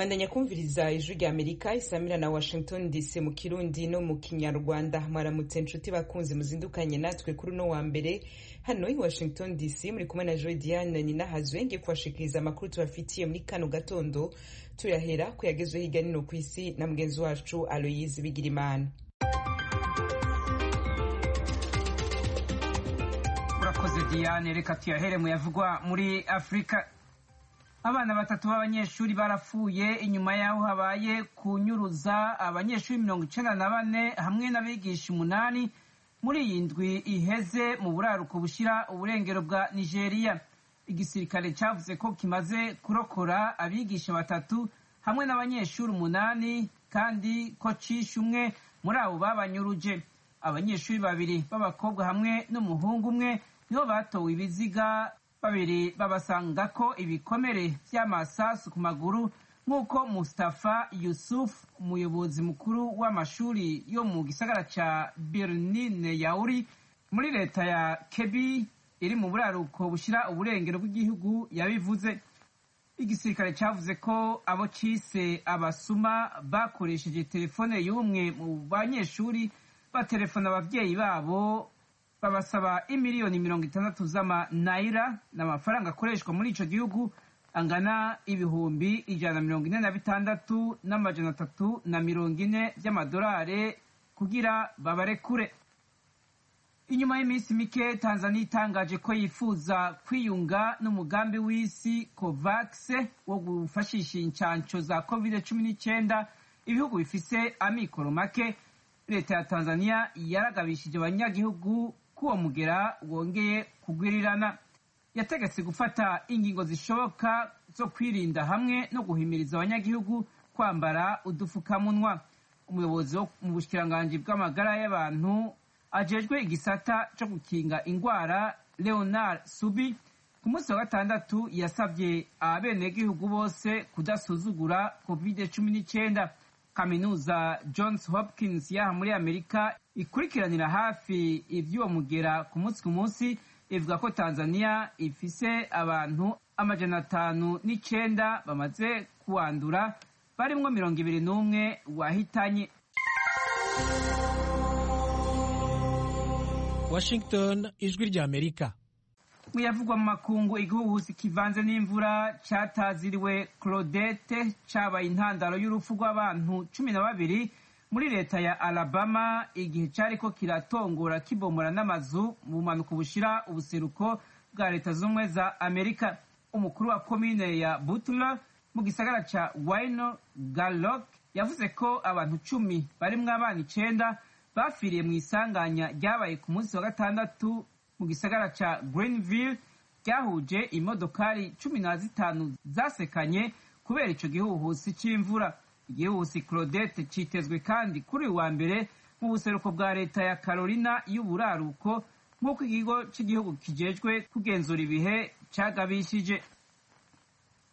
mandanya kumviriza ijwi rya amerika isamira na washington dc mu kirundi no mu kinyarwanda. Mwaramutse nshuti bakunzi muzindukanye natwe kuri uno wa mbere. Hano i washington dc muri kumwe na joy diane ninahazwe ngiye kubashikiriza amakuru tubafitiye muri kano gatondo. Tuyahera ku yagezweho hirya nino ku isi na mugenzi wacu aloyizi bigirimana. Urakoze diane. Reka tuyahere mu yavugwa muri afurika abana batatu b'abanyeshuri barapfuye inyuma y'aho habaye kunyuruza abanyeshuri mirongo icenda na bane hamwe n'abigisha umunani muri iyi ndwi iheze mu buraruko bushira uburengero bwa nigeria. Igisirikare cavuze ko kimaze kurokora abigisha batatu hamwe n'abanyeshuri umunani kandi ko cishe umwe muri abo babanyuruje. Abanyeshuri babiri b'abakobwa hamwe n'umuhungu umwe nibo batowe ibiziga babiri babasanga ko ibikomere vy'amasasu ku maguru nk'uko Mustafa Yusuf umuyobozi mukuru w'amashuri yo mu gisagara ca Birnin Yauri muri leta ya Kebbi iri mu buraruko bushira uburengero bw'igihugu yabivuze. Igisirikare cavuze ko abo cise abasuma bakoresheje telefone y'umwe mu banyeshuri baterefona abavyeyi babo babasaba imiliyoni mirongo itandatu z'amanayira n'amafaranga akoreshwa muri ico gihugu angana ibihumbi ijana na mirongo ine na bitandatu n'amajana atatu na mirongo ine vy'amadolare kugira babarekure. Inyuma y'iminsi mike tanzania itangaje ko yifuza kwiyunga n'umugambi w'isi covax wo gufashisha incanco za covid cumi n'icyenda ibihugu bifise amikoro make. Leta ya tanzania yaragabishije abanyagihugu k'uwo mugera wongeye kugwirirana. Yategetse gufata ingingo zishoboka zo kwirinda hamwe no guhimiriza abanyagihugu kwambara udufukamunwa umuyobozi wo mu bushikiranganji bw'amagara y'abantu ajejwe igisata co gukinga ingwara leonard subi ku munsi wa gatandatu yasavye abenegihugu bose kudasuzugura covid cumi n'icyenda kaminuza johns hopkins yaha muri amerika ikurikiranira hafi ivy'uwo mugera ku munsi ku munsi ivuga ko tanzania ifise abantu amajana atanu n'icenda bamaze kuwandura barimwo mirongo ibiri n'umwe wahitanye. Washington ijwi rya amerika muyavugwa mu makungu igihuhusi kivanze n'imvura cataziriwe claudette cabaye intandaro y'urupfu rw'abantu cumi na babiri muri leta ya alabama igihe cariko kiratongora kibomora n'amazu mu bumanuko bushira ubuseruko bwa leta z'ubumwe za amerika. Umukuru wa komine ya butler mu gisagara ca wino galok yavuze ko abantu cumi barimwo abana icenda bafiriye mu isanganya ryabaye ku munsi wa gatandatu mu gisagara ca greenville ryahuje imodokari cumi na zitanu zasekanye kubera ico gihuhusi c'imvura. Igihuhusi claudette citezwe kandi kuri uyu wa mbere mu buseruko bwa leta ya carolina y'uburaruko nk'uko ikigo c'igihugu kijejwe kugenzura ibihe cagabishije.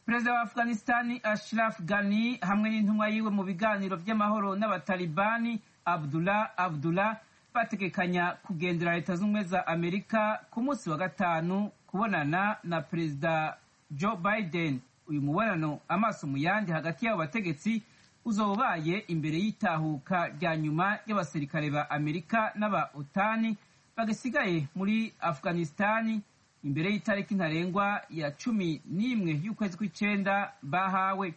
Perezida wa afghanistani ashraf ghani hamwe n'intumwa yiwe mu biganiro vy'amahoro n'abatalibani abdullah abdullah bategekanya kugendera leta z'ubumwe za amerika ku munsi wa gatanu kubonana na perezida joe biden. Uyu mubonano amaso mu yandi hagati y'abo bategetsi uzoba ubaye imbere y'itahuka rya nyuma y'abasirikare ba amerika n'aba otani bagasigaye muri afghanistani imbere y'itariki ntarengwa ya cumi n'imwe y'ukwezi kw'icenda bahawe.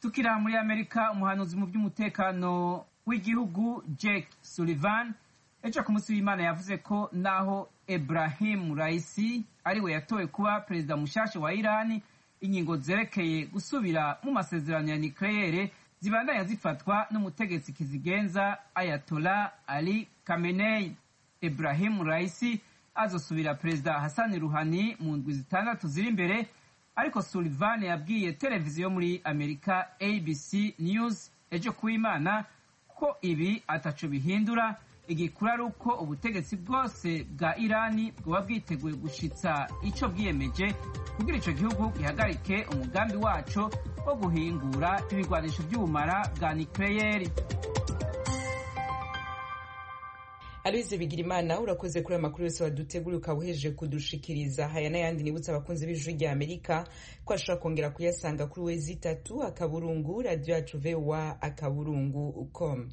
Tukira muri amerika umuhanuzi mu by'umutekano w'igihugu jake sullivan. Ejo ku munsi w'imana yavuze ko naho ibrahim raisi ari we yatowe kuba perezida mushasha wa irani ingingo zerekeye gusubira mu masezerano ya nikleyere zibandanya zifatwa n'umutegetsi kizigenza ayatola ali kamenei ibrahim raisi azosubira perezida hasani ruhani mu ndwi zitandatu ziri imbere ariko sullivan yabwiye televiziyo muri amerika abc news ejo kuw'imana ko ibi ataco bihindura. Igikuru ari uko ubutegetsi bwose bwa irani bwoba bwiteguye gushitsa ico bwiyemeje kugira ico gihugu gihagarike umugambi waco wo guhingura ibigwanisho vy'ubumara bwa nikleyeri Aloise Bigirimana urakoze kuri amakuru makuru yose wadutegura ukaba uhejeje kudushikiriza. Haya n'ayandi nibutsa abakunzi b'ijwi rya Amerika ko ashobora kongera kuyasanga kuri wezi itatu akaburungu radio yacu voa akaburungu com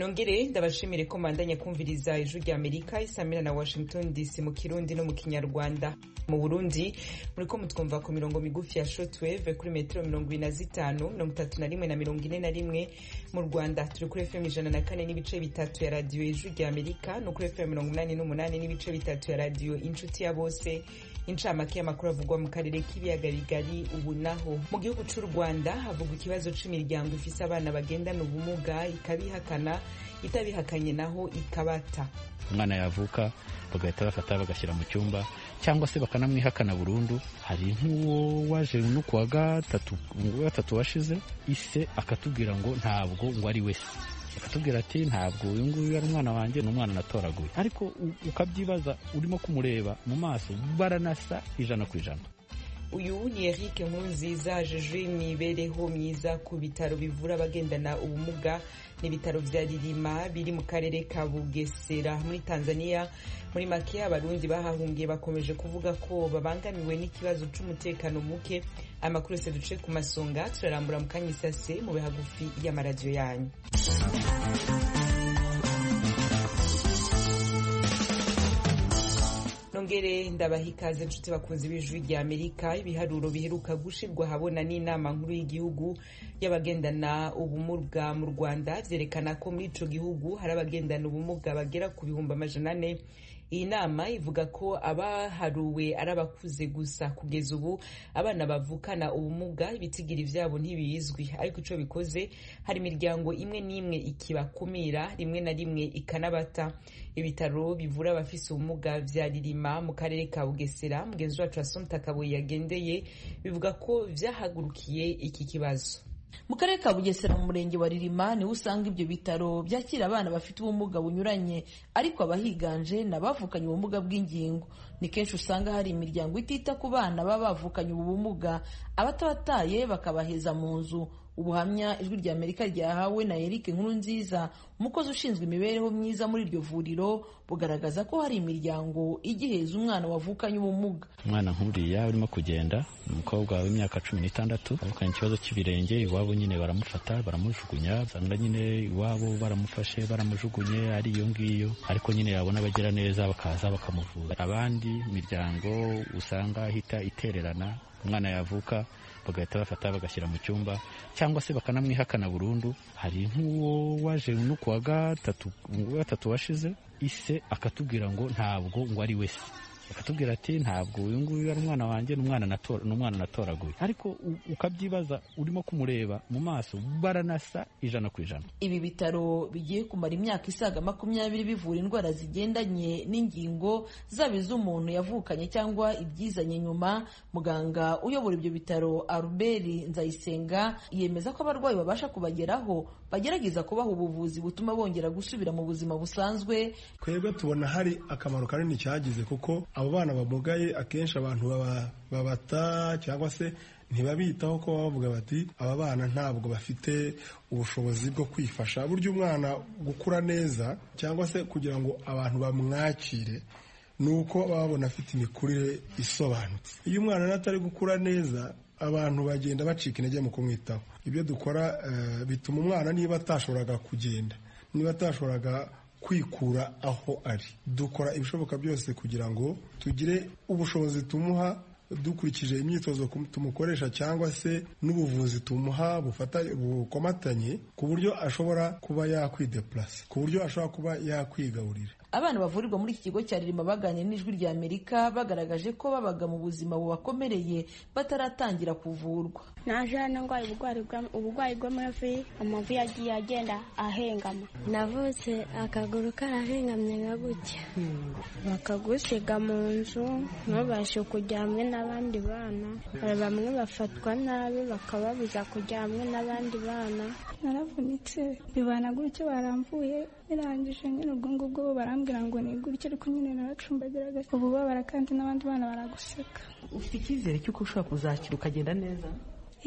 nongere ndabashimire ko mandanya kumviriza ijwi rya amerika isamira na washington dc mu kirundi no mu kinyarwanda. Mu burundi muriko mutwumva ku mirongo migufi ya shortwave kuri metero mirongo ibiri na zitanu mirongo itatu na rimwe na mirongo ine na rimwe mu rwanda. Turi kuri fm ijana na kane n'ibice bitatu ya radiyo ijwi rya amerika no kuri fm mirongo inani n'umunani n'ibice bitatu ya radiyo inshuti ya bose. Incamake y'amakuru avugwa mu karere k'ibiyaga bigari ubu naho. Mu gihugu cy'u rwanda havugwa ikibazo cy'imiryango ifise abana bagendana ubumuga ikabihakana itabihakanye naho ikabata. Umwana yavuka bagahita bafata bagashyira mu cyumba cyangwa se bakanamwihakana burundu. Hari nk'uwo waje no kuwa gatatu gatatu washize ise akatubwira ngo ntabwo ngo ari we. Se akatubwira ati ntabwo uyu nguyu ari umwana wanjye ni umwana natoraguye. Ariko ukabyibaza urimo kumureba mu maso baranasa ijana ku ijana. Uyu ni Eric Nkurunziza ajejwe imibereho myiza ku bitaro bivura abagendana ubumuga n'ibitaro vya Ririma biri mu karere ka Bugesera muri Tanzania. Muri make abarundi bahahungiye bakomeje kuvuga ko babangamiwe n'ikibazo c'umutekano muke. Amakuru yose duce ku masonga turarambura mu kanya isase mu bihagufi y'amaradiyo yanyu. Nongere ndabaha ikaze nshuti bakunzi b'ijwi rya amerika. Ibiharuro biheruka gushirwa habona n'inama nkuru y'igihugu y'abagendana ubumuga mu rwanda vyerekana ko muri ico gihugu hari abagendana ubumuga bagera ku bihumbi amajana ane. Iyi nama ivuga ko abaharuwe ari abakuze gusa. Kugeza ubu abana bavukana ubumuga ibitigiri vyabo ntibizwi. Ariko ico bikoze hari imiryango imwe n'imwe ikibakumira rimwe na rimwe ikanabata. Ibitaro bivura abafise ubumuga vya ririma mu karere ka bugesera mugenzi wacu asumta kabuye yagendeye bivuga ko vyahagurukiye iki kibazo. Mu karere ka bugesera mu murenge wa ririma ni ho usanga ibyo bitaro byakira abana bafite ubumuga bunyuranye ariko abahiganje ni abavukanye ubumuga bw'ingingo. Ni kenshi usanga hari imiryango itita ku bana baba bavukanye ubu bumuga abatabataye bakabaheza mu nzu. Ubuhamya ijwi rya amerika ryahawe na eric nkuru nziza umukozi ushinzwe imibereho myiza muri iryo vuriro bugaragaza ko hari imiryango igiheza umwana wavukanye ubumuga. Umwana nk'uriya urimo kugenda umukobwa w'imyaka cumi n'itandatu avukanye ikibazo cy'ibirenge iwabo nyine baramufata baramujugunya usanga nyine iwabo baramufashe baramujugunye ari iyo ngiyo ariko nyine yabona abagira neza bakaza bakamuvura. Abandi miryango usanga ahita itererana umwana yavuka bagahita bafata bagashyira mu cyumba cyangwa se bakanamwihakana burundu. Hari nk'uwo waje no kuwa gatatu gatatu washize ise akatubwira ngo ntabwo ngo ari we se. Akatubwira ati ntabwo uyu nguyu ari umwana wanjye ni umwana natoraguye. Ariko ukabyibaza urimo kumureba mu maso baranasa ijana ku ijana. Ibi bitaro bigiye kumara imyaka isaga makumyabiri bivura indwara zigendanye n'ingingo zaba iz'umuntu yavukanye cyangwa ibyizanye nyuma muganga uyobora ibyo bitaro albert nzayisenga yemeza ko abarwayi babasha kubageraho bagerageza kubaha ubuvuzi butuma bongera gusubira mu buzima busanzwe. Twebwe tubona hari akamaro kanini cyagize kuko abo bana bamugaye akenshi abantu babata cyangwa se ntibabitaho ko baba bavuga bati aba bana ntabwo bafite ubushobozi bwo kwifasha. Burya umwana gukura neza cyangwa se kugira ngo abantu bamwakire ni uko baba babona afite imikurire isobanutse. Iyo umwana atari gukura neza abantu bagenda bacika intege mu kumwitaho. Ibyo dukora bituma umwana niba atashoboraga kugenda niba atashoboraga kwikura aho ari. Dukora ibishoboka byose kugira ngo tugire ubushobozi tumuha dukurikije imyitozo tumukoresha cyangwa se n'ubuvuzi tumuha bukomatanye ku buryo ashobora kuba yakwidepurasa ku buryo ashobora kuba yakwigaburira abana bavurirwa muri iki kigo cya ririma baganira n'ijwi rya amerika bagaragaje ko babaga mu buzima bubakomereye bataratangira kuvurwa. Naje hano ndwaye uburwayi bw'amavi amavi yagiye agenda ahengama. Navutse akaguru karahengamye nka gutya. Bakagusiga mu nzu ntubashe kujya hamwe n'abandi bana. Bamwe bafatwa nabi bakababuza kujya hamwe n'abandi bana. Naravunitse bibana gutyo baramvuye. Birangije nyine ubwo ngubwo barambwira ngo ni gutya ariko nyine naracumbagiraga ububabara kandi n'abandi bana baraguseka. Ufite icyizere cy'uko ushobora kuzakira ukagenda neza?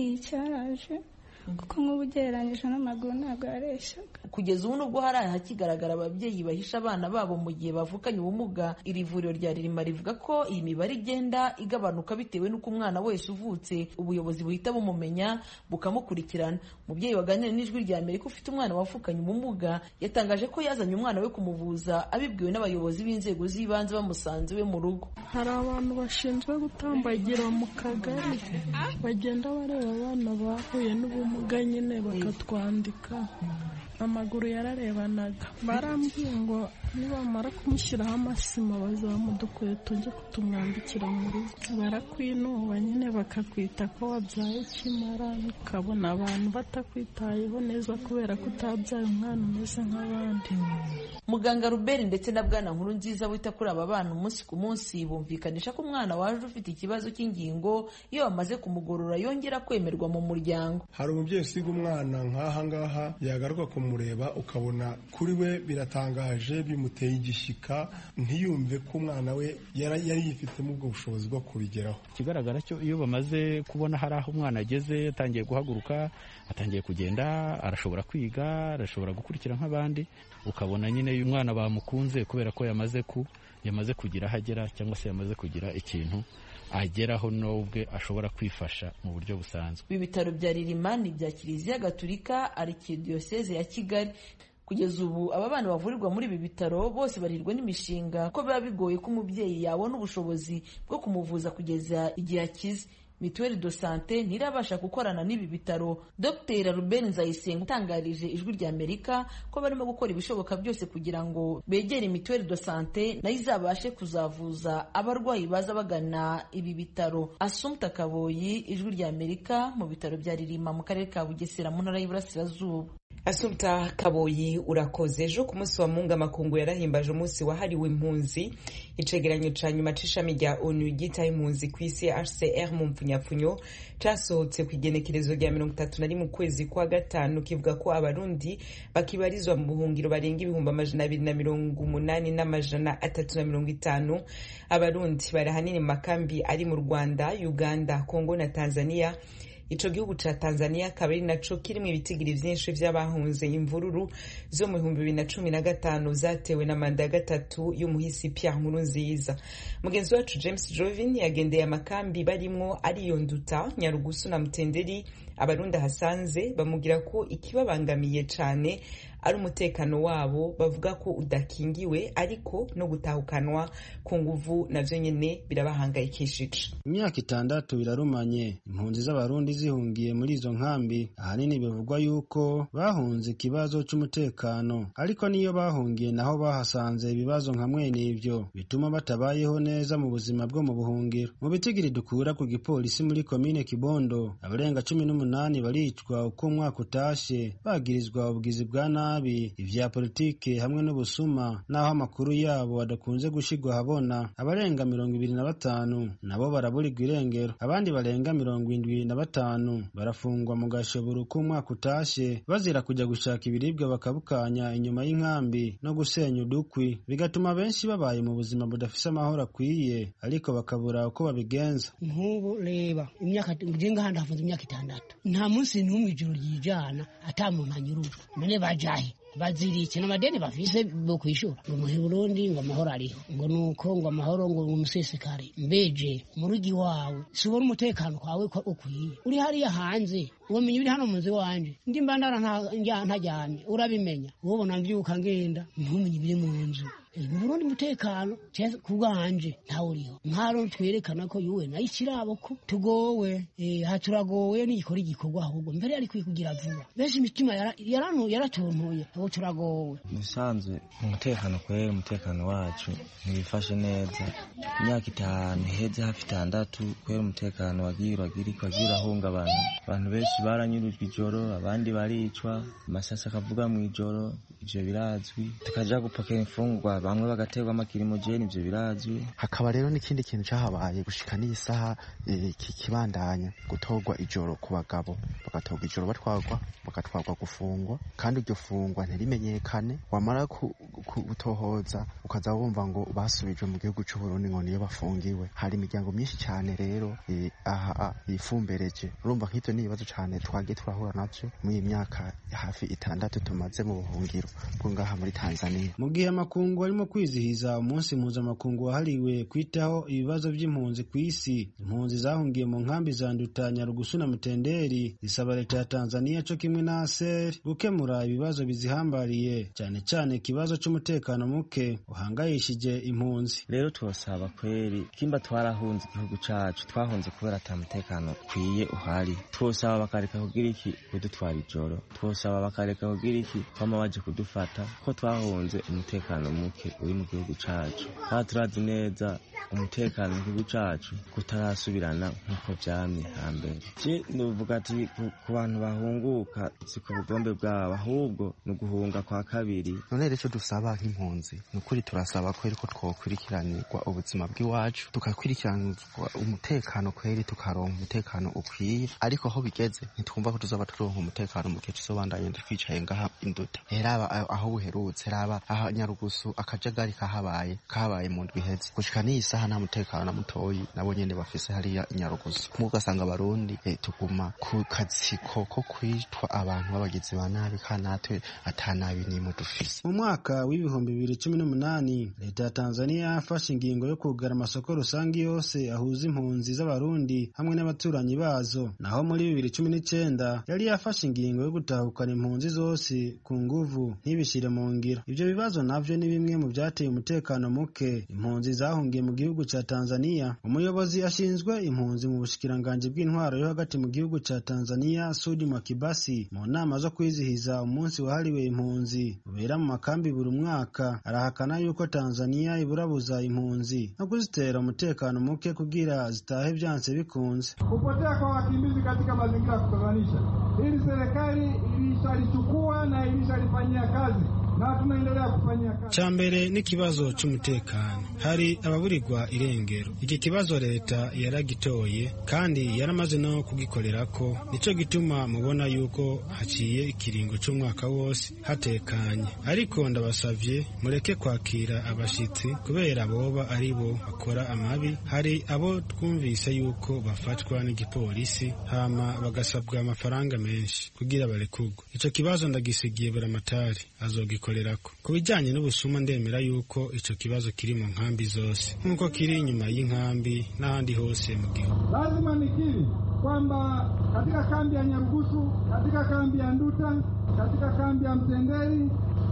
Iyi cyaraje. Kuko nk'ubu ugereranyije n'amaguru ntabwo yareshaga kugeza ubu nubwo hari ahakigaragara ababyeyi bahisha abana babo mu gihe bavukanye ubumuga iri vuriro rya ririma rivuga ko iyi mibare igenda igabanuka bitewe n'uko umwana wese uvutse ubuyobozi buhita bumumenya bukamukurikirana. Umubyeyi waganira n'ijwi rya amerika ufite umwana wavukanye ubumuga yatangaje ko yazanye umwana we kumuvuza abibwiwe n'abayobozi b'inzego z'ibanze bamusanze iwe mu rugo. Hari abantu bashinzwe gutambagira mu kagari bagenda bareba abana bahuye n'ubumuga. Nyine bakatwandika. Amaguru yararebanaga barambwiye ngo nibamara kumushyiraho amasima bazamu udukweto njye kutumwambikira mu rugo. Barakwinuba nyine bakakwita ko wabyaye kimara ukabona abantu batakwitayeho neza kubera ko utabyaye umwana umeze nk'abandi. Muganga ruberi ndetse na bwana nkuru nziza wita kuri aba bana umunsi ku munsi bumvikanisha ko umwana waje ufite ikibazo cy'ingingo iyo bamaze kumugorora yongera kwemerwa mu muryango. Hari umubyeyi usiga umwana nk'aha ngaha yagaruka kumureba ukabona kuri we biratangaje bimuteye igishyika ntiyumve ko umwana we yari yifitemo ubwo bushobozi bwo kubigeraho. Ikigaragara cyo iyo bamaze kubona hari aho umwana ageze atangiye guhaguruka atangiye kugenda arashobora kwiga arashobora gukurikira nk'abandi ukabona nyine uyu mwana bamukunze kubera ko yamaze ku yamaze kugira aho agera cyangwa se yamaze kugira ikintu ageraho n'ubwe ashobora kwifasha mu buryo busanzwe. Ibi bitaro bya ririma ni ibya kiliziya gatulika arikidiyoseze ya kigali. Kugeza ubu aba bana bavurirwa muri ibi bitaro bose barirwa n'imishinga ko biba bigoye ko umubyeyi yabona ubushobozi bwo kumuvuza kugeza igihe akize. Mituweli do sante ntirabasha gukorana n'ibi bitaro. Dr. Ruben nzayisenga utangarije ijwi rya amerika ko barimo gukora ibishoboka byose kugira ngo begere mituweli do sante na yo izabashe kuzavuza abarwayi baza bagana ibi bitaro. Asumta kaboyi ijwi rya amerika mu bitaro bya ririma mu karere ka bugesera mu ntara y'iburasirazuba. Asumta kaboyi urakoze. Ejo ku munsi wa munga makungu yarahimbaje umunsi wahariwe impunzi. Icegeranyo ca nyuma c'ishami rya onu ryitaye impunzi ku isi hcr mu mpfunyapfunyo casohotse ku igenekerezo rya mirongo itatu na rimwe ukwezi kwa gatanu kivuga ko abarundi bakibarizwa mu buhungiro barenga ibihumbi amajana abiri na mirongo umunani n'amajana atatu na mirongo itanu. Abarundi bari ahanini mu makambi ari mu rwanda uganda kongo na tanzania. Ico gihugu ca tanzania akaba ari naco kirimwo ibitigiri vyinshi vy'abahunze. Imvururu zo mu bihumbi bibiri na cumi na gatanu zatewe na manda ya gatatu y'umuhisi pierre nkurunziza. Mugenzi wacu james jovin yagendeye amakambi barimwo ariyo nduta nyarugusu na mutenderi abarundi ahasanze bamubwira ko ikibabangamiye cane ari umutekano wabo bavuga ko udakingiwe ariko no gutahukanwa ku nguvu navyo nyene birabahangayikishije. Imyaka itandatu birarumanye. Impunzi z'abarundi zihungiye muri izo nkambi. Ahanini bivugwa yuko bahunze ikibazo c'umutekano. Ariko niyo bahungiye naho bahasanze ibibazo nka mwene ivyo. Bituma batabayeho neza mu buzima bwo mu buhungiro. Mu bitigiri dukura ku gipolisi muri komine kibondo abarenga cumi n'umunani baricwa uko umwaka utashe. Bagirizwa ubugizi bwa nabi. Ivya politike hamwe n'ubusuma naho amakuru yabo adakunze gushigwa habona abarenga mirongo ibiri na batanu nabo baraburirwa irengero. Abandi barenga mirongo indwi na batanu. Barafungwa mu gashoboro k'umwaka utashe bazira kujya gushaka ibiribwa bakabukanya inyuma y'inkambi no gusenya udukwi. Bigatuma benshi babaye mu buzima budafise amahoro akwiye ariko bakabura uko babigenza. Nk'ubu reba imyaka handi hafunze imyaka itandatu. Nta munsi n'umwe ijoro ryijana ata none bajahe bazirike n'amadeni bafise bo kwishura. Ngo muhe Burundi ngo amahoro ariho. Ngo nuko ngo amahoro ngo umusesekare. Mbeje mu rugi wawe. Subona umutekano kwawe ukwiye. Uri hariya hanze. Wamenya uri hano munzi wanje ndi mbandara ntajyamye urabimenya ubona mvyuka ngenda ntumenye ibiri mu nzu. Mu Burundi umutekano ku bwanje ntawe uriho nkaro twerekana ko yuwe na yo ikirabo ko tugowe ha turagowe n'igikora igikorwa ahubwo. Mbere yari kugira vuba. Benshi imitima yaratuntuye ubu turagowe. Musanzwe umutekano kwera umutekano wacu ntibifashe neza. Imyaka itanu iheze hafi itandatu kwera umutekano wagiye uragira wagiye urahungabana abantu benshi baranyurujwe ijoro abandi baricwa amasasi akavuga mu ijoro. Ivyo birazwi. Tukaja gupakira imfungwa bamwe bagaterwa amakirimojeni ivyo birazwi. Hakaba rero n'ikindi kintu cahabaye gushika n'iyi saha kikibandanya gutorwa ijoro ku bagabo. Bagatorwa ijoro batwarwa bagatwarwa gufungwa. Kandi iryo fungwa ntirimenyekane wamara gutohoza ukaza wumva ngo basubijwe mu gihugu cy'uburundi ngo niyo bafungiwe. Hari imiryango myinshi cyane rero aha yifumbereje. Urumva nk'ibyo ni ibibazo cyane twagiye turahura na byo muri iyi myaka hafi itandatu tumaze mu buhungiro. Bwo ngaha muri tanzania. Mu gihe amakungu arimo kwizihiza umunsi mpuzamakungu wahariwe kwitaho ibibazo by'impunzi ku isi. Impunzi zahungiye mu nkambi za nduta nyarugusu na mutenderi. Zisaba leta ya tanzania cyo kimwe na aser gukemura ibibazo bizihambariye. Cyane cyane ikibazo cy'umutekano muke uhangayishije impunzi. Rero turasaba kweri kimba twarahunze igihugu cacu twahunze kubera ata mutekano ukwiye uhari. Twosaba bakareka kugira iki? Kudutwara ijoro. Twosaba bakareka kugira iki? Kwama baje kudufata ko twahunze umutekano muke uri mu gihugu cacu. Kandi turazi neza umutekano mu gihugu cacu kutarasubirana nk'uko vyamye hambere. Je novuga ati ku bantu bahunguka si ku bugombe bwabo. Ahubwo ni uguhunga kwa kabiri. None rero icyo dusaba nk'impunzi ni ukuri turasaba ko twokurikiranirwa ubuzima bw'iwacu tugakurikiranirwa umutekano kweri tukaronka umutekano ukwiye. Ariko aho bigeze ntitwumva ko tuzaba turonka umutekano mu gihe tuzobandanye twicaye ngaha induta. Raba aho buherutse raba aho nyarugusu akajagari kahabaye kahabaye mu ndwi iheze gushika n'iyi saha nta mutekano na mutoyi nabo nyene bafise hariya nyarugusu mu ugasanga abarundi eh, tuguma ku katsiko ko kwitwa abantu b'abagizi ba nabi kandi natwe ata nabi n'imwe dufise. Mu mwaka w'ibihumbi bibiri cumi n'umunani leta ya tanzania yafashe ingingo yo kugara amasoko rusange yose ahuza impunzi z'abarundi hamwe n'abaturanyi bazo. Naho muri bibiri cumi n'icenda yari yafashe ingingo yo gutahukana impunzi zose ku nguvu ntibishire mu ngiro. Ivyo bibazo navyo ni bimwe mu vyateye umutekano muke. Impunzi zahungiye mu gihugu cha tanzania. Umuyobozi ashinzwe impunzi mu bushikiranganji bw'intwaro yo hagati mu gihugu ca tanzania sudi Makibasi mu nama zo kwizihiza umunsi wahariwe impunzi. Ubera mu makambi buri mwaka. Arahakana yuko tanzania iburabuza impunzi no kuzitera umutekano muke kugira zitahe vyanse bikunze. Kupotea kwa wakimbizi katika mazingira ya kutatanisha. Hili serikali ilishalichukua na ilishalifanyia kazi ca mbere n'ikibazo c'umutekano. Hari ababurirwa irengero. Iki kibazo leta yaragitoye kandi yaramaze no kugikorerako. Nico gituma mubona yuko haciye ikiringo c'umwaka wose. Hatekanye. Ariko ndabasavye mureke kwakira abashitsi kubera boba ari bo bakora amabi. Hari abo twumvise yuko bafatwa n'igipolisi hama bagasabwa amafaranga menshi kugira barekurwe ico kibazo ndagisigiye buramatari. Azogikorerako ku bijyanye n'ubusuma ndemera yuko icyo kibazo kiri mu nkambi zose. Nk'uko kiri inyuma y'inkambi n'ahandi hose mu gihugu. Lazima nikiri kwamba katika kambi ya Nyarugusu, katika kambi ya Nduta, katika kambi ya Mtendeli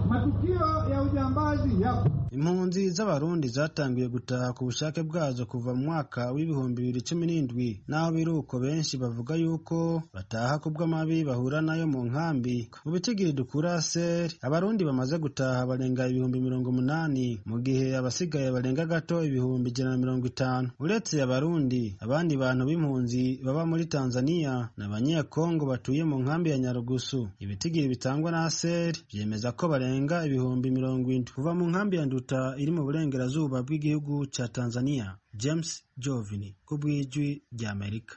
matukio ya ujambazi yapo. Impunzi z'abarundi zatangiye gutaha ku bushake bwazo kuva mu mwaka w'ibihumbi bibiri cumi n'indwi. Naho biri uko benshi bavuga yuko bataha ku bw'amabi bahura na yo mu nkambi. Mu bitigiri dukura seri abarundi bamaze gutaha barenga ibihumbi mirongo umunani mu gihe abasigaye barenga gato ibihumbi ijana na mirongo itanu. Uretse abarundi abandi bantu b'impunzi baba muri tanzania ni abanyekongo batuye mu nkambi ya nyarugusu. Ibitigiri bitangwa na seri byemeza ko barenga ibihumbi mirongo indwi kuva mu nkambi ya nduta iri mu burengerazuba bw'igihugu ca tanzania james jovini ku bw'ijwi ry'amerika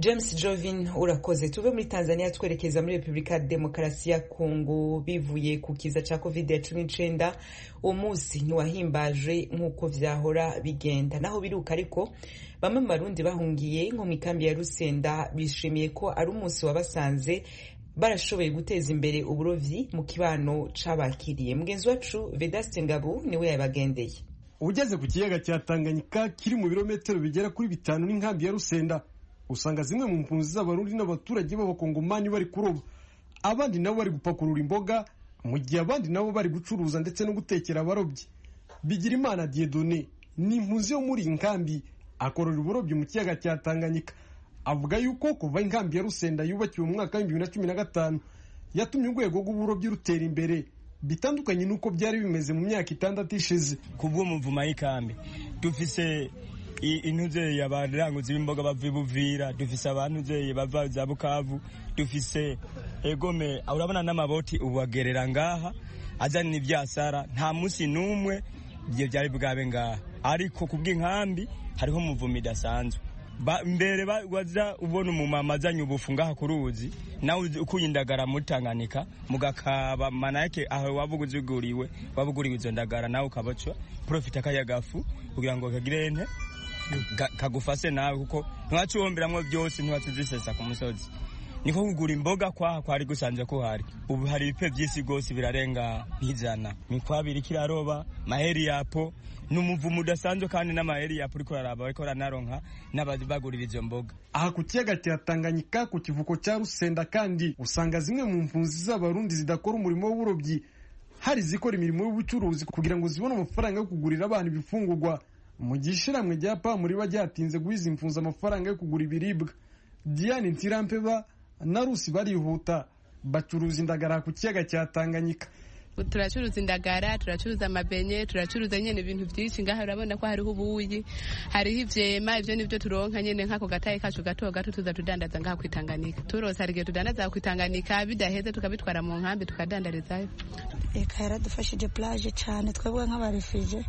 james jovin urakoze. Tuve muri tanzania twerekeza muri repubulika ya demokarasi ya kongo bivuye ku kiza ca covid ya cumi n'icenda uwo munsi ntiwahimbaje nk'uko vyahora bigenda. Naho biruka ariko bamwe mu barundi bahungiye nko mu ikambi ya rusenda bishimiye ko ari umunsi wabasanze barashoboye guteza imbere uburovyi mu kibano c'abakiriye. Mugenzi wacu vedaste ngabu ni we yabagendeye. Ugeze ku kiyaga cya tanganyika kiri mu birometero bigera kuri bitanu n'inkambi ya rusenda. Usanga zimwe mu mpunzi z'abarundi n'abaturage b'abakongomani bari kuroba abandi nabo bari gupakurura imboga mu gihe abandi nabo bari gucuruza ndetse no gutekera abarobyi. Bigira imana diedone ni impunzi yo muri iyi nkambi akorera uburobyi mu kiyaga cya tanganyika. Avuga yuko kuva inkambi ya rusenda yubakiwe mu mwaka w'ibihumbi bibiri na cumi na gatanu yatumye urwego rw'uburobyi rutera imbere. Bitandukanye n'uko byari bimeze mu myaka itandatu ishize. Ku bw'umuvuma y'ikambi dufise intuzeye abaranguzi b'imboga bava ibuvira dufise abantuzeye bava za bukavu dufise egome urabona n'amaboti ubu agerera ngaha azanira ivyasara nta musi n'umwe ivyo vyari bwabe ngaha. Ariko ku bw'inkambi hariho umuvuma idasanzwe. Mbere waza ubona umumama azanye ubufu ngaha ku ruzi nawe ukuye indagara muri Tanganyika mugakaba manake aho wabuguziguriwe wabuguriwe izo ndagara nawe ukabaca profit akayagafu kugira ngo kagire ente kagufase nawe kuko ntiwaciwomberamwo byose ntiwatuzisesa ku musozi. Niko kugura imboga kwaha kwari gusanze ko hari ubu hari ibipe by'isi rwose birarenga nk'ijana. Mikwabiri kiraroba maheri yapo ni umuvumo udasanzwe kandi n'amaheri yapo uriko araraba bariko baranaronka n'abagurira izo mboga. Aha ku kiyaga cya tanganyika ku kivuko cya rusenda kandi usanga zimwe mu mpunzi z'abarundi zidakora umurimo w'uburobyi. Hari izikora imirimo y'ubucuruzi kugira ngo zibone amafaranga yo kugurira abana ibifungurwa. Mu gihe ishiramwe rya pamuri riba ryatinze guhiza imfunzi amafaranga yo kugura ibiribwa. Diane ntirampeba na rusi barihuta bacuruza indagara ku kiyaga cya tanganyika. Turacuruza indagara turacuruza amabenye turacuruza nyine ibintu byinshi ngaha urabona ko hariho ubuyi hariho ivyema ivyo nivyo turonka nyine nk'ako gataye kacu gato gato tuza tudandaza ngaha kwitanganika turose hari igihe tudandaza kwitanganika bidaheze tukabitwara mu nkambi tukadandarizayo. Eka yaradufashije plage cyane twebwe nk'abarefije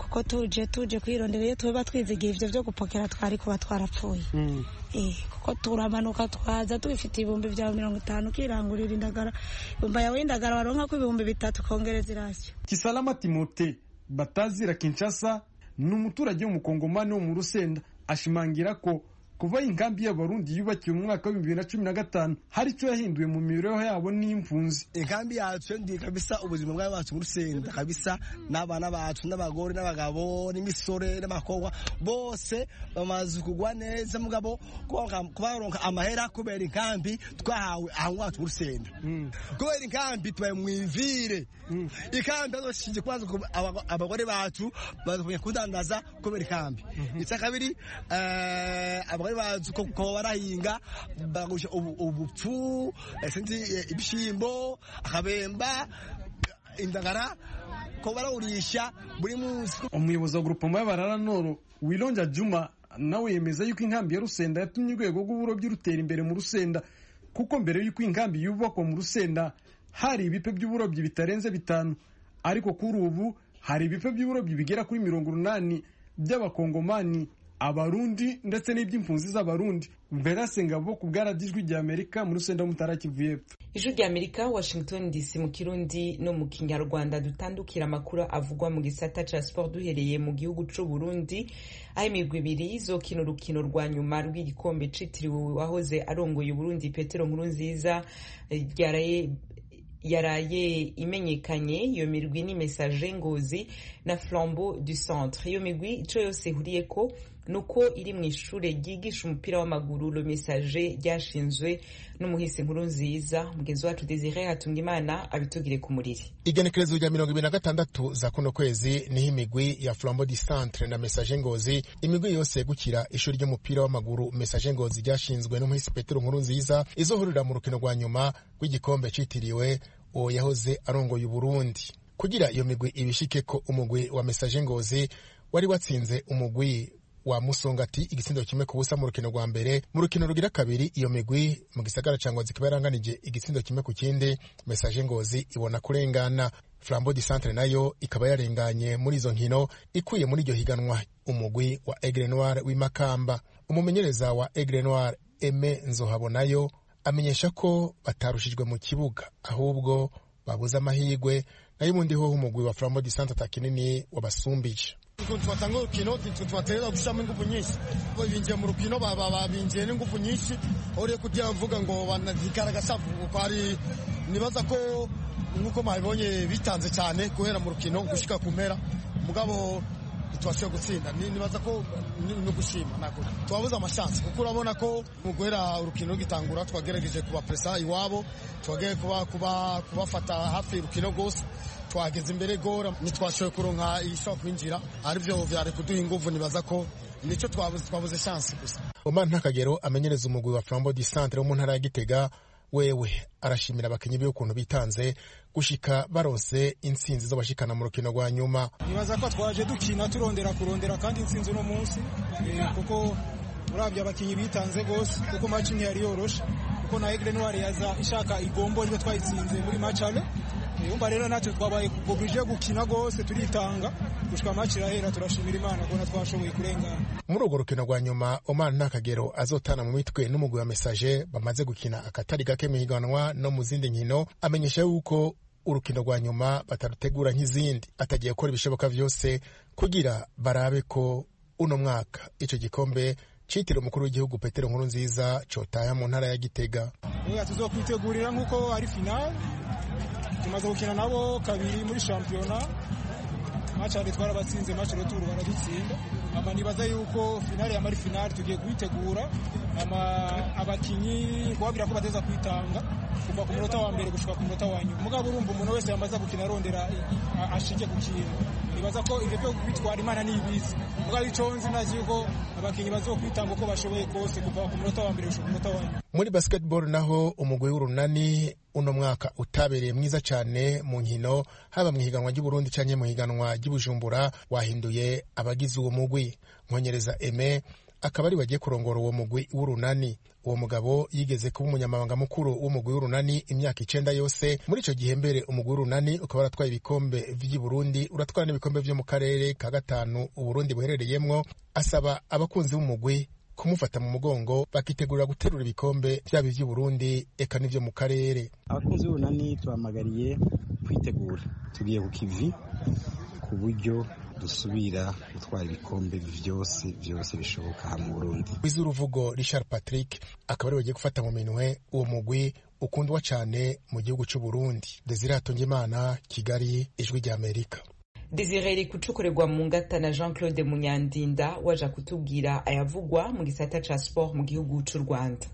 kuko tuje tuje kwirondera iyo tuba twizigiye ivyo vyo gupokera twari kuba twarapfuye. Kuko turamanuka twaza tubifite ibihumbi byawe mirongo itanu ukirangurira indagara. Ibumba yawe y'indagara waronka ko ibihumbi bitatu kongereza irasiyo kisalama timote batazira kinshasa ni umuturage w'umukongomani wo mu rusenda ashimangira ko kuva inkambi y'abarundi yubakiwe mu mwaka wa bibiri na cumi na gatanu hari icyo yahinduye mu mibereho yabo n'impunzi. Inkambi yacu ndi kabisa ubuzima bwawe bacu mu rusenda kabisa n'abana bacu n'abagore n'abagabo n'imisore n'abakobwa bose bamaze kugwa neza mugabo kubaronka amahera kubera inkambi twahawe ahantu wacu mu rusenda kubera inkambi tubaye mu ivire. Ikambi azoshinje kubanza abagore bacu bazakumenya kudandaza kubera ikambi icya kabiri abagore bacu ko barahinga bagusha ubupfu sinzi ibishimbo akabemba indagara ko barawurisha buri munsi. Umuyobozi wa grupoma y'abarara noro wironja juma nawe yemeza yuko inkambi ya rusenda yatumye urwego rw'uburobyi rutera imbere mu rusenda kuko mbere y'uko inkambi yubakwa mu rusenda hari ibipe by'uburobyi bitarenze bitanu. Ariko kuri ubu hari ibipe by'uburobyi bigera kuri mirongo urunani by'abakongomani. Abarundi ndetse n'iby'impunzi z'abarundi. Verase ngabo ku bwaradijwi rya amerika muri rusenda mutara kivu y'epfo. Ijwi rya amerika washington dc mu kirundi no mu kinyarwanda. Dutandukira amakuru avugwa mu gisata ca sport duhereye mu gihugu c'u burundi. Aho imigwi ibiri izokina urukino rwa nyuma rw'igikombe citiriwe wahoze arongoye uburundi petero nkuru nziza ryaraye yaraye imenyekanye. Iyo mirwi ni message ngozi na flambeau du centre. Iyo migwi ico yose ihuriye ko nuko iri mu ishure ryigisha umupira w'amaguru le message ryashinzwe n'umuhisi nkuru nziza mugenzi wacu Desire Hatungimana abitugire ku muriri. Igenekerezo rya mirongo ibiri na gatandatu za kuno kwezi ni ho imigwi ya flambeau du centre na message ngozi. Imigwi yose yegukira ishuri ry'umupira w'amaguru. Message ngozi ryashinzwe n'umuhisi petero nkuru nziza izohurira mu rukino rwa nyuma rw'igikombe citiriwe uwo yahoze arongoye uburundi kugira iyo migwi ibishike ko umugwi wa message ngozi wari watsinze umugwi wa musongati igitsindo kimwe ku busa mu rukino rwa mbere. Mu rukino rugira kabiri iyo migwi mu gisagara ca ngozi ikaba yaranganije igitsindo kimwe ku kindi. Message ngozi ibona kurengana. Flambeau du centre na yo ikaba yarenganye muri izo nkino ikuye muri iryo higanwa. Umugwi wa aigle noir w'imakamba. Umumenyereza wa aigle noir eme nzohabonayo amenyesha ko batarushijwe mu kibuga. Ahubwo babuze amahirwe. Nayo ubundi hoho umugwi wa flambeau du centre atakinini wabasumbije ukuntu twatanga urukino tubaterera gushyiramo ingufu nyinshi binjiye mu rukino binjiye n'ingufu nyinshi uriye kugira mvuga ngo banagaragaza kuko hari nibaza ko nk'uko mwabibonye bitanze cyane guhera mu rukino gushyika ku mpera mugabo ntitubashoboye gutsinda. Nibaza ko no gushima ntabwo. Tubabuze amashansi kuko urabona ko mu guhera urukino rugitangura twagerageje kubapresa iwabo twagerageje kubafata hafi y'urukino rwose. Twageze imbere gora ntitwashoboye kuronka ishobora kwinjira ari byo vyari kuduha inguvu nibaza ko ni cyo twabuze twabuze chance gusa. Omar Ntakagero amenyereza umugwi wa Flambeau du Centre wo mu ntara ya Gitega wewe arashimira abakinyi be ukuntu bitanze gushika baronse intsinzi zo bashikana mu rukino rwa nyuma. Nibaza ko twaje dukina turondera kurondera kandi intsinzi uno munsi kuko urabye abakinyi bitanze gose kuko match ntiyari yoroshe kuko na Aigle Noir yaza ishaka igombo ryo twayitsinze muri match ale yumva rero natwe twabaye kugobrije gukina rwose turitanga. Gushika amaci irahera turashimira imana kubona twashoboye kurengana. Muri urwo rukino rwa nyuma omar ntakagero azotana mu mitwe n'umugwi wa mesaje bamaze gukina akatari gake mu higanwa no mu zindi nkino amenyesha yuko urukino rwa nyuma batarutegura nk'izindi. Atagiye gukora ibishoboka byose kugira barabe ko uno mwaka icyo gikombe cyitiriwe umukuru w'igihugu petero nkuru nziza cotaha mu ntara ya gitega. Tuzokwitegurira nk'uko ari finale tumaze gukina nabo kabiri muri shampiyona. Hari twarabatsinze maci roturu baradutsinda. Ama nibaza yuko finale yamara finale tugiye kuyitegura. Ama abakinyi kubabwira ko bateza kwitanga kuva ku munota wa mbere gushika ku munota wa nyuma. Mugabo urumva umuntu wese yamaze gukina arondera ashike ku kintu. Nibaza ko ivyo byo bitwara imana nibizi mugabo ico nzi nazi yuko abakinyi bazokwitanga uko bashoboye kose kuva ku munota wa mbere gushika ku munota wa nyuma. Muri basketball naho umugwi w'urunani uno mwaka utabereye mwiza cyane mu nkino haba mu higanwa ry'uburundi canke mu higanwa ry'ubujumbura wahinduye abagize uwo mugwi. Nkonyereza eme akaba ari bagiye kurongora uwo mugwi w'urunani. Uwo mugabo yigeze kuba umunyamabanga mukuru w'umugwi w'urunani imyaka icenda yose. Muri ico gihe mbere umugwi w'urunani ukaba waratwaye ibikombe vy'i burundi uratwara n'ibikombe vyo mu karere ka gatanu uburundi buherereyemwo asaba abakunzi b'umugwi kumufata mu mugongo bakitegurira guterura ibikombe byaba iby'i Burundi eka n'ibyo mu karere. Abakunzi b'urunani tuhamagariye kwitegura. Tugiye ku kivi ku buryo dusubira gutwara ibikombe byose byose bishoboka mu Burundi. Wiz'uruvugo Richard Patrick akaba ari bagiye gufata mu minwe uwo mugwi ukundwa cyane mu gihugu cy'u Burundi Desire Hatungimana Kigali ijwi rya Amerika. Desire kucukorerwa mu ngata na Jean Claude Munyandinda waje kutubwira ayavugwa mu gisata ca sport mu gihugu c'u Rwanda.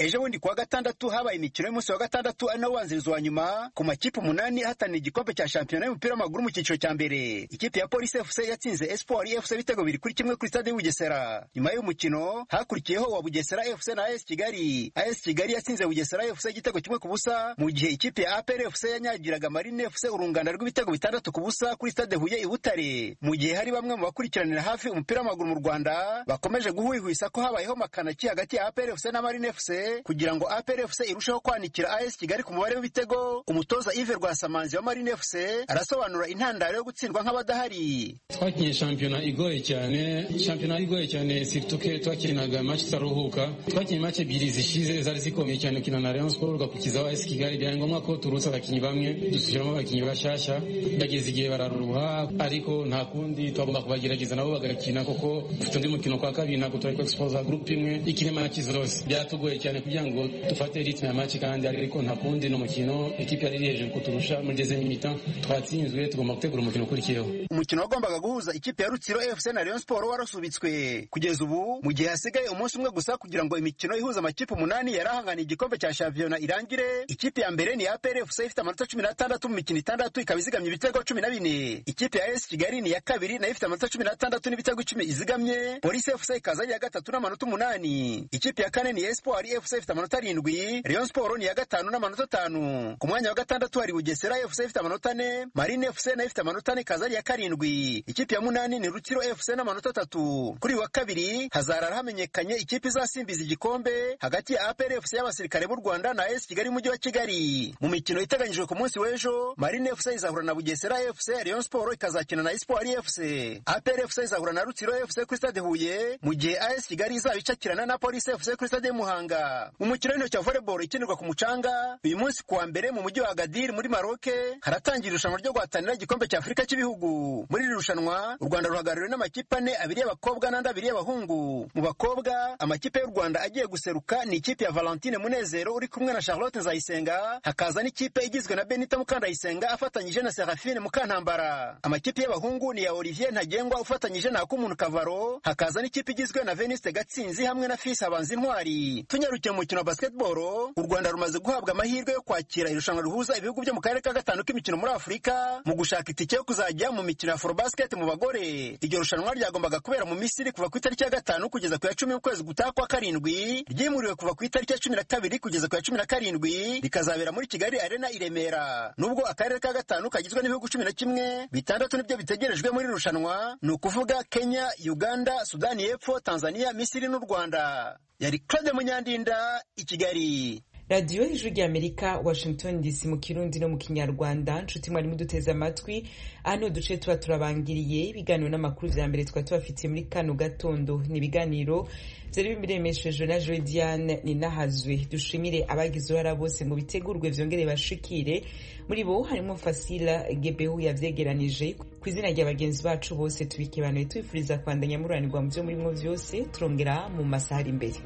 Ejo bundi kuwa gatandatu habaye imikino y'umunsi wa gatandatu ari nawo ubanziriza wa nyuma ku makipe umunani ahatanira igikombe cya shampiyona y'umupira w'amaguru mu cyiciro cya mbere. Ikipe ya polisi fc yatsinze espoir fc ibitego bibiri kuri kimwe kuri stade y'ubugesera nyuma y'uyu mukino hakurikiyeho wa bugesera fc na as kigali. As kigali yatsinze bugesera fc igitego kimwe ku busa mu gihe ikipe ya apr fc yanyagiraga marine fc urungano rw'ibitego bitandatu ku busa kuri stade huye i butare. Mu gihe hari bamwe mu bakurikiranira hafi umupira w'amaguru mu rwanda bakomeje guhwihwisa ko habayeho makanaki hagati ya apr fc na marine fc kugira ngo APR FC irusheho kwanikira AS Kigali ku mubare w'ibitego. Umutoza Yves Rwasamanzi wa Marine FC arasobanura intandaro yo gutsindwa nk'abadahari. Twakinye shampiyona igoye cyane shampiyona igoye cyane sirituke twakinaga match zitaruhuka. Twakinye match ebyiri zishize zari zikomeye cyane kina na Rayon Sport ugakukizaho AS Kigali. Byari ngombwa ko turutsa abakinnyi bamwe dusubiramo abakinnyi bashasha. Bageze igihe bararuha ariko nta kundi twagomba kubagerageza nabo bagakina kuko dufite undi mukino kwa kabiri ntabwo turi kuexposa group imwe ikirema na kizirose. Byatugoye cyane kugira ngo dufate ritme ya match kandi ariko nta kundi no mukino ekipe yari hejuru kuturusha muri deuxième mi-temps twatsinzwe tugomba gutegura umukino ukurikiyeho umukino wagombaga guhuza ikipe ya Rutsiro FC na Rayon Sport warasubitswe. Kugeza ubu mu gihe hasigaye umunsi umwe gusa kugira ngo imikino ihuza amakipe umunani yari ahanganiye igikombe cya shampiyona irangire ikipe ya mbere ni APR FC ifite amanota cumi n'atandatu mu mikino itandatu ikaba izigamye ibitego cumi na bine. Ikipe ya AS Kigali ni iya kabiri na yo ifite amanota cumi n'atandatu n'ibitego icumi izigamye. Police FC ikaza iya gatatu n'amanota umunani. Ikipe ya kane ni Espoir FC ifite amanota arindwi Rayon Sport ni iya gatanu n'amanota atanu ku mwanya wa gatandatu hari Bugesera FC ifite amanota ane Marine FC na yo ifite amanota ane ikaza ari iya karindwi ikipe ya munani ni Rutsiro FC n'amanota atatu kuri wa kabiri hazarara hamenyekanye ikipe izasimbiza igikombe hagati ya APR FC y'abasirikare b'u Rwanda na AS Kigali umujyi wa Kigali mu mikino iteganyijwe ku munsi w'ejo Marine FC izahura na Bugesera FC Rayon Sport ikazakina na Espoir FC APR FC izahura na Rutsiro FC kuri stade Huye mu gihe AS Kigali izaba icakirana na Police FC kuri stade Muhanga mu mukino w'intoki wa volleyball ikinirwa ku mucanga uyu munsi kuwa mbere mu mujyi wa Agadir muri Maroc haratangira irushanwa ryo guhatanira igikombe cya Afurika cy'ibihugu. Muri iri rushanwa u Rwanda ruhagarariwe n'amakipe ane abiri y'abakobwa n'andi abiri y'abahungu. Mu bakobwa amakipe y'u Rwanda agiye guseruka ni ikipe ya Valentine Munezero uri kumwe na Charlotte Nzayisenga hakaza n'ikipe igizwe na Benita Mukandayisenga afatanyije na Serafine Mukantambara. Amakipe y'abahungu ni ya Olivier Ntagengwa ufatanyije na Akumuntu Kavaro hakaza n'ikipe igizwe na Veniste Gatsinzi hamwe na Fils Habanza Intwari tunyarukiye mu mukino wa basketball u Rwanda rumaze guhabwa amahirwe yo kwakira irushanwa rihuza ibihugu byo mu karere ka gatanu k'imikino muri Afurika mu gushaka itike yo kuzajya mu mikino ya Afrobasket mu bagore. Iryo rushanwa ryagombaga kubera mu Misiri kuva ku itariki ya gatanu kugeza ku ya cumi y'ukwezi gutaha kwa karindwi ryimuriwe kuva ku itariki ya cumi na kabiri kugeza ku ya cumi na karindwi rikazabera muri Kigali Arena i Remera. Nubwo akarere ka gatanu kagizwe n'ibihugu cumi na kimwe bitandatu ni byo bitegerejwe muri irushanwa ni ukuvuga Kenya Uganda Sudani y'Epfo Tanzania Misiri n'u Rwanda. Yari Claude Munyandinda i Kigali. Radiyo ijwi ry'amerika washington dc mu kirundi no mu kinyarwanda. Nshuti mwarimu duteze amatwi. Hano duce tuba turabangiriye ibiganiro n'amakuru vya mbere twaba tubafitiye muri kano gatondo. Ni ibiganiro vyari biremeshejwe na joe diane ninahazwe dushimire abagize uruhara bose ngo bitegurwe vyongere bashikire. Muri bo harimo fasila gebehu yavyegeranije. Ku izina rya bagenzi bacu bose tubikebanuye tubifuriza kwandanya mururanirwa mu vyo murimwo vyose. Turongera mu masaha ari imbere